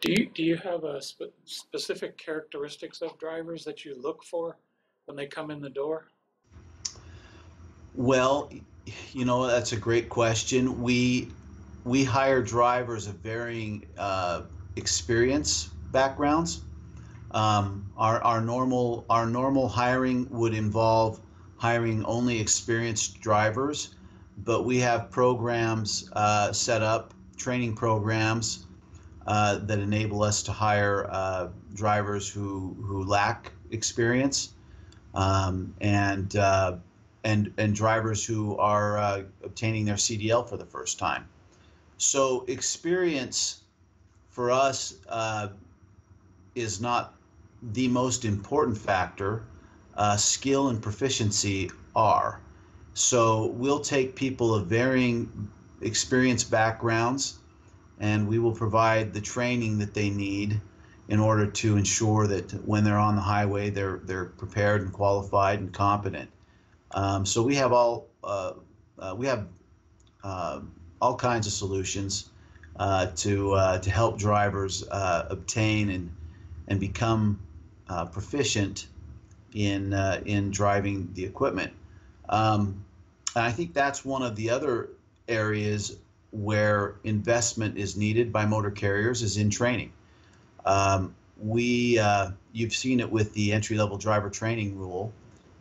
Do you, do you have a spe- specific characteristics of drivers that you look for when they come in the door? Well, you know, that's a great question. We we hire drivers of varying uh, experience backgrounds. Um, our our normal our normal hiring would involve hiring only experienced drivers, but we have programs uh, set up, training programs uh, that enable us to hire uh, drivers who who lack experience um, and uh, and and drivers who are uh, obtaining their CDL for the first time. So experience for us uh, is not the most important factor. Skill and proficiency are. So we'll take people of varying experience backgrounds, and we will provide the training that they need in order to ensure that when they're on the highway, they're they're prepared and qualified and competent. Um, so we have all uh, uh, we have uh, all kinds of solutions uh, to uh, to help drivers uh, obtain and and become proficient in in driving the equipment. Um, and I think that's one of the other areas where investment is needed by motor carriers is in training. Um, we you've seen it with the entry level driver training rule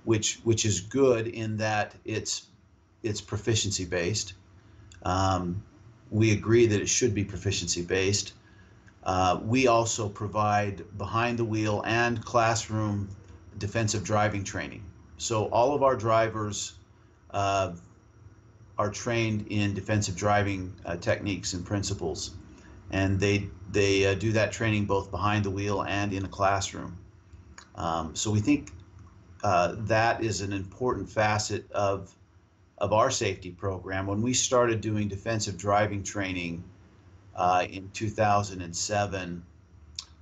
which which is good in that it's it's proficiency based. Um, we agree that it should be proficiency based. Uh, we also provide behind the wheel and classroom defensive driving training. So all of our drivers uh, are trained in defensive driving uh, techniques and principles, and they they uh, do that training both behind the wheel and in a classroom. Um, so we think uh, that is an important facet of of our safety program. When we started doing defensive driving training uh, in 2007,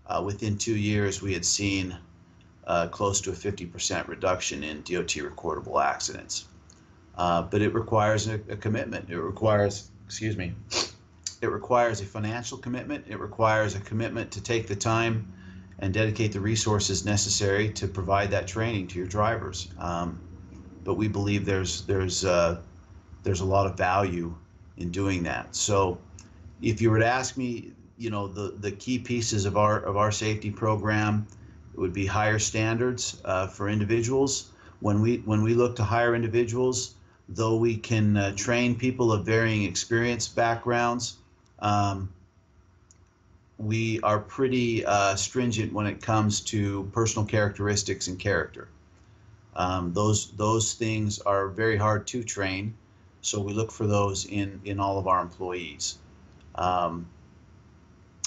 uh, within two years we had seen uh, close to a 50% reduction in DOT recordable accidents. Uh, but it requires a, a commitment. It requires, excuse me, it requires a financial commitment. It requires a commitment to take the time and dedicate the resources necessary to provide that training to your drivers. Um, but we believe there's there's uh, there's a lot of value in doing that. So, if you were to ask me, you know, the the key pieces of our of our safety program, it would be higher standards uh, for individuals. When we when we look to hire individuals, though we can uh, train people of varying experience backgrounds. Um, we are pretty uh, stringent when it comes to personal characteristics and character. Um, those those things are very hard to train, so we look for those in in all of our employees. Um,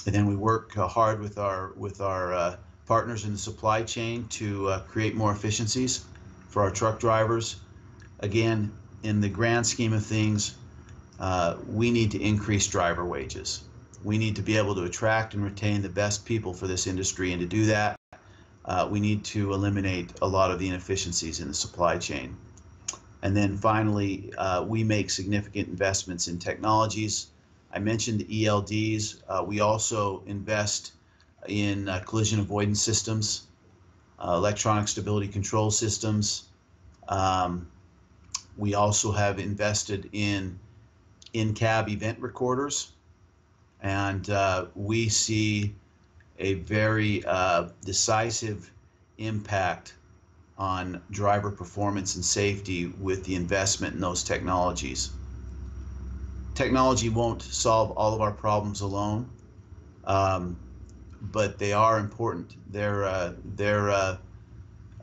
and then we work uh, hard with our with our uh, partners in the supply chain to uh, create more efficiencies for our truck drivers. Again, in the grand scheme of things, uh, we need to increase driver wages we need to be able to attract and retain the best people for this industry. And to do that, uh, we need to eliminate a lot of the inefficiencies in the supply chain. And then finally, uh, we make significant investments in technologies. I mentioned the ELDs. Uh, we also invest in uh, collision avoidance systems, uh, electronic stability control systems. Um, we also have invested in in-cab event recorders and uh, we see a very uh, decisive impact on driver performance and safety with the investment in those technologies. Technology won't solve all of our problems alone, um, but they are important. They're uh, they're uh,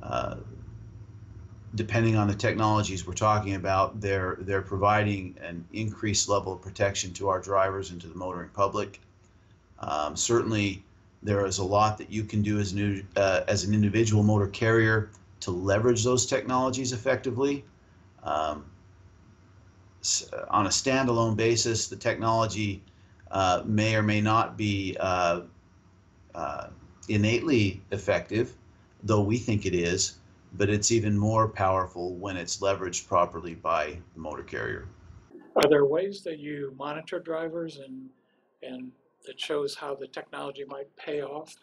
uh, depending on the technologies we're talking about, they're they're providing an increased level of protection to our drivers and to the motoring public. Um, certainly, there is a lot that you can do as an uh, as an individual motor carrier to leverage those technologies effectively. Um, on a standalone basis, the technology uh, may or may not be uh, uh innately effective, though we think it is but it's even more powerful when it's leveraged properly by the motor carrier. Are there ways that you monitor drivers and and that shows how the technology might pay off?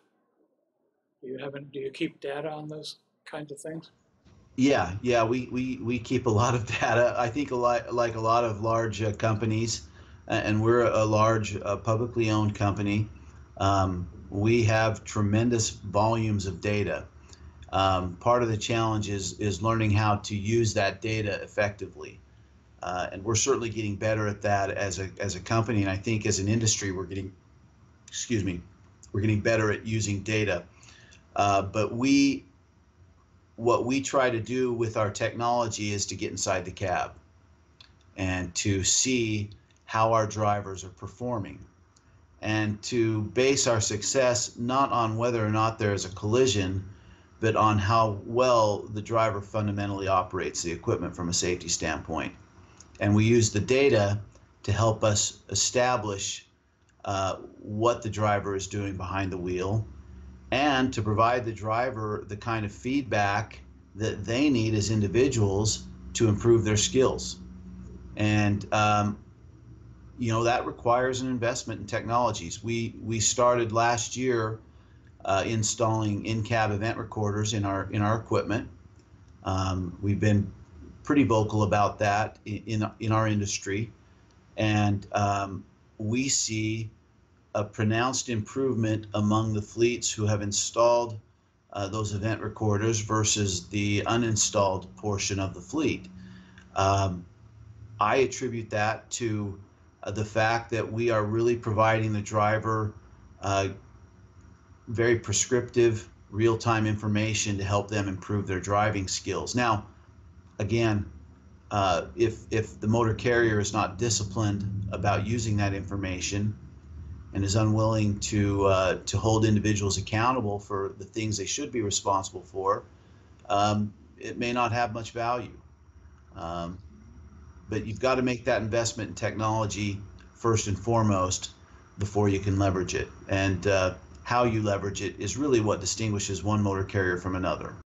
Do you haven't, do you keep data on those kinds of things? Yeah, yeah, we, we, we keep a lot of data. I think a lot like a lot of large uh, companies, and we're a large uh, publicly owned company. Um, we have tremendous volumes of data. Um, part of the challenge is is learning how to use that data effectively, uh, and we're certainly getting better at that as a as a company. And I think as an industry, we're getting, excuse me, we're getting better at using data. Uh, but we what we try to do with our technology is to get inside the cab and to see how our drivers are performing and to base our success not on whether or not there is a collision but on how well the driver fundamentally operates the equipment from a safety standpoint and we use the data to help us establish uh, what the driver is doing behind the wheel and to provide the driver the kind of feedback that they need as individuals to improve their skills. And um, you know that requires an investment in technologies. We we started last year uh, installing in-cab event recorders in our in our equipment. Um, we've been pretty vocal about that in in, our industry, and um, we see a pronounced improvement among the fleets who have installed uh, those event recorders versus the uninstalled portion of the fleet. Um, I attribute that to uh, the fact that we are really providing the driver uh, very prescriptive, real time information to help them improve their driving skills. Now, again, uh, if, if the motor carrier is not disciplined about using that information, and is unwilling to uh, to hold individuals accountable for the things they should be responsible for, um, it may not have much value. Um, but you've got to make that investment in technology first and foremost before you can leverage it. And uh, how you leverage it is really what distinguishes one motor carrier from another.